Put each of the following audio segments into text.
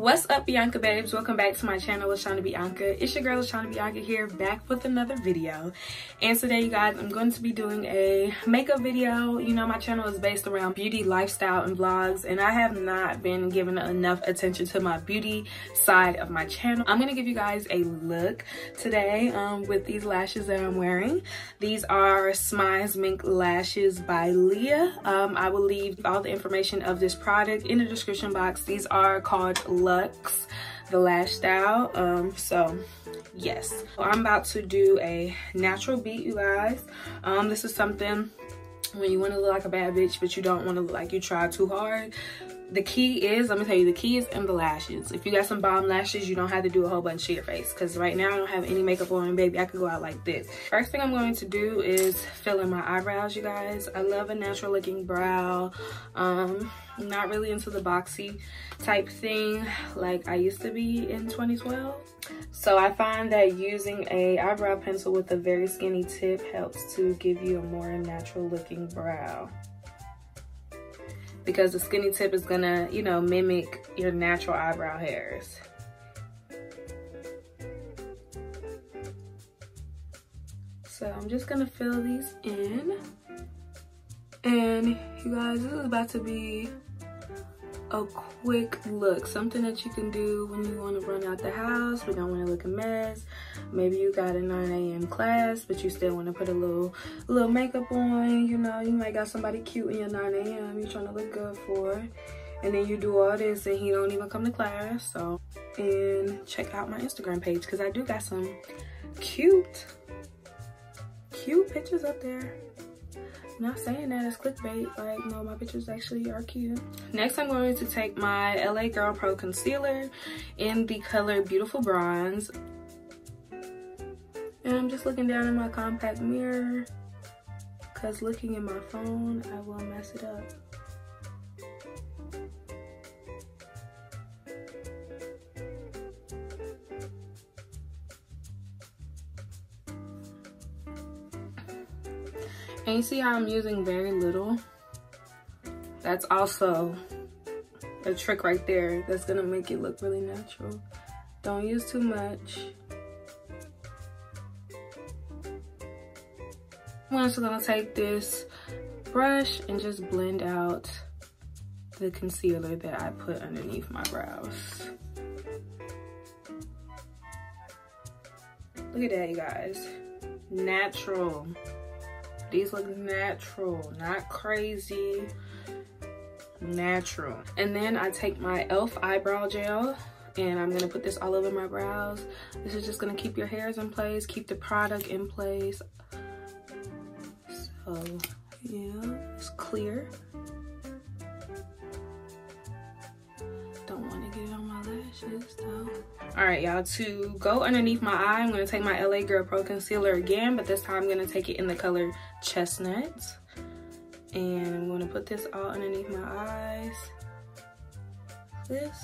What's up, Bianca babes? Welcome back to my channel, LaShonda Bianca. It's your girl, LaShonda Bianca here, back with another video. And today, you guys, I'm going to be doing a makeup video. You know, my channel is based around beauty, lifestyle, and vlogs, and I have not been giving enough attention to my beauty side of my channel. I'm to give you guys a look today um, with these lashes that I'm wearing. These are Smyze Mink Lashes by Leah. Um, I will leave all the information of this product in the description box. These are called Luxe, the lash style. Um, so yes, I'm about to do a natural beat, you guys. Um, this is something when you want to look like a bad bitch, but you don't want to look like you try too hard the key is, let me tell you, the key is in the lashes. If you got some bomb lashes, you don't have to do a whole bunch to your face. Because right now I don't have any makeup on, baby. I could go out like this. First thing I'm going to do is fill in my eyebrows, you guys. I love a natural looking brow. Um, not really into the boxy type thing like I used to be in 2012. So I find that using a eyebrow pencil with a very skinny tip helps to give you a more natural looking brow because the skinny tip is gonna, you know, mimic your natural eyebrow hairs. So I'm just gonna fill these in. And you guys, this is about to be a quick look. Something that you can do when you want to run out the house, but don't want to look a mess. Maybe you got a 9 a.m. class, but you still want to put a little little makeup on. You know, you might got somebody cute in your 9 a.m. You're trying to look good for. And then you do all this and he don't even come to class. So, and check out my Instagram page because I do got some cute, cute pictures up there not saying that as clickbait like no my pictures actually are cute next i'm going to take my la girl pro concealer in the color beautiful bronze and i'm just looking down in my compact mirror because looking in my phone i will mess it up And you see how I'm using very little? That's also a trick right there that's gonna make it look really natural. Don't use too much. I'm also gonna take this brush and just blend out the concealer that I put underneath my brows. Look at that, you guys. Natural. These look natural, not crazy, natural. And then I take my e.l.f. eyebrow gel and I'm gonna put this all over my brows. This is just gonna keep your hairs in place, keep the product in place. So yeah, it's clear. Don't wanna get it on my lashes though. All right, y'all, to go underneath my eye, I'm gonna take my LA Girl Pro Concealer again, but this time I'm gonna take it in the color Chestnut. And I'm gonna put this all underneath my eyes. This.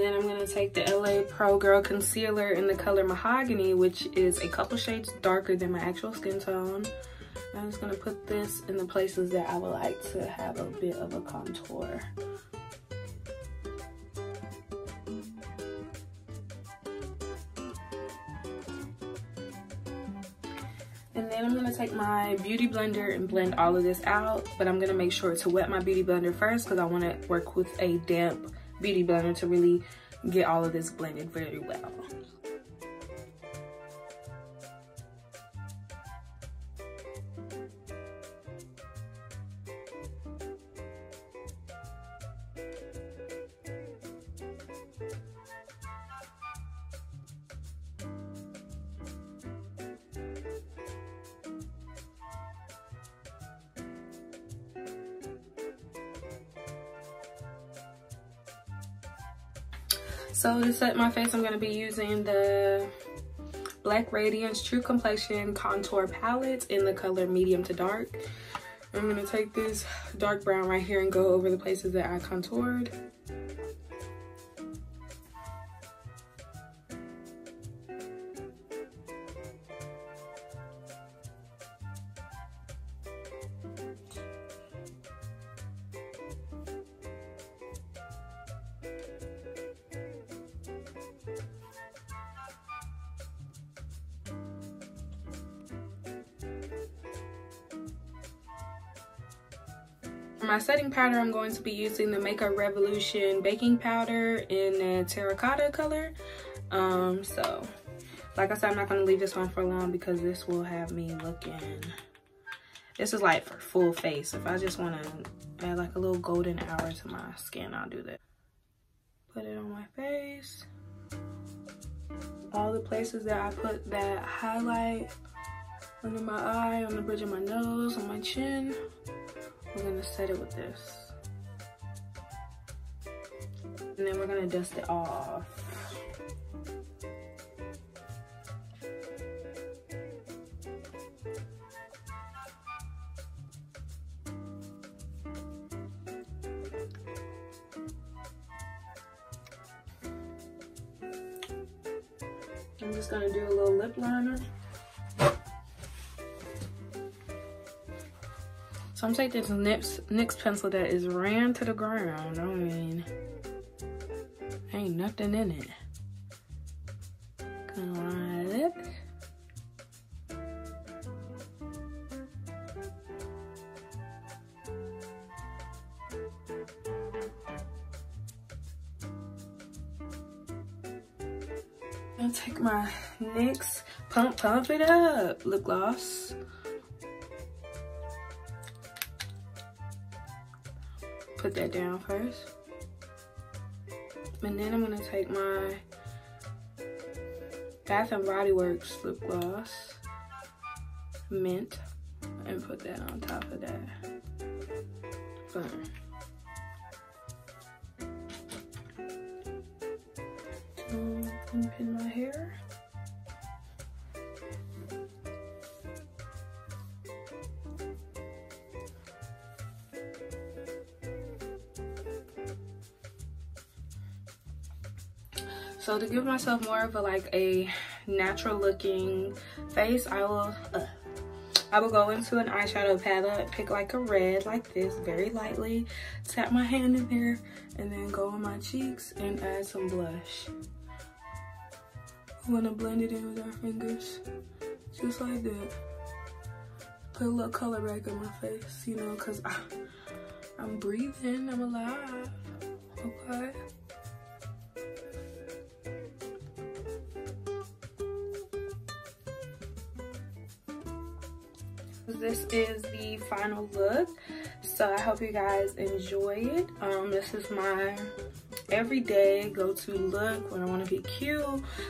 Then I'm gonna take the LA Pro Girl Concealer in the color Mahogany, which is a couple shades darker than my actual skin tone. I'm just gonna put this in the places that I would like to have a bit of a contour. And then I'm gonna take my beauty blender and blend all of this out, but I'm gonna make sure to wet my beauty blender first because I wanna work with a damp beauty blender to really get all of this blended very well. So to set my face, I'm going to be using the Black Radiance True Complexion Contour Palette in the color medium to dark. I'm going to take this dark brown right here and go over the places that I contoured. For my setting powder, I'm going to be using the Makeup Revolution baking powder in the terracotta color. Um, so, like I said, I'm not going to leave this on for long because this will have me looking... This is like for full face. If I just want to add like a little golden hour to my skin, I'll do that. Put it on my face. All the places that I put that highlight under my eye, on the bridge of my nose, on my chin. We're gonna set it with this. And then we're gonna dust it off. I'm just gonna do a little lip liner. So I'm taking this NYX, NYX pencil that is ran to the ground. I mean, ain't nothing in it. Gonna line lip. I'll take my NYX Pump Pump It Up lip gloss. Put that down first. And then I'm gonna take my Bath and Body Works lip gloss, mint, and put that on top of that. Boom. Pin my hair. So to give myself more of a like a natural looking face, I will uh, I will go into an eyeshadow palette, pick like a red like this, very lightly, tap my hand in there, and then go on my cheeks and add some blush. I'm gonna blend it in with our fingers, just like that. Put a little color back in my face, you know, cause I, I'm breathing, I'm alive, okay? This is the final look. So i hope you guys enjoy it. Um this is my everyday go-to look when I want to be cute,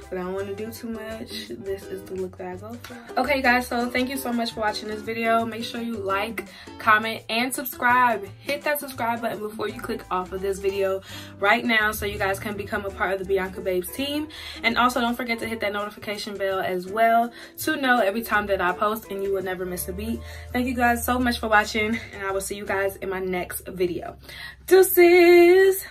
but I don't want to do too much. This is the look that I go for. Okay, guys, so thank you so much for watching this video. Make sure you like, comment, and subscribe. Hit that subscribe button before you click off of this video right now so you guys can become a part of the Bianca Babes team. And also, don't forget to hit that notification bell as well to know every time that I post and you will never miss a beat. Thank you guys so much for watching, and I will see you guys in my next video. Deuces!